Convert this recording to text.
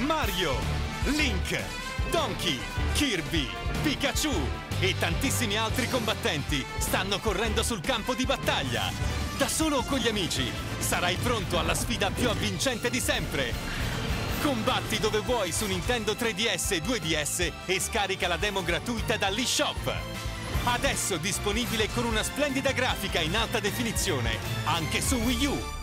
Mario, Link, Donkey, Kirby, Pikachu e tantissimi altri combattenti stanno correndo sul campo di battaglia. Da solo o con gli amici, sarai pronto alla sfida più avvincente di sempre. Combatti dove vuoi su Nintendo 3DS e 2DS e scarica la demo gratuita dall'eShop. Adesso disponibile con una splendida grafica in alta definizione, anche su Wii U.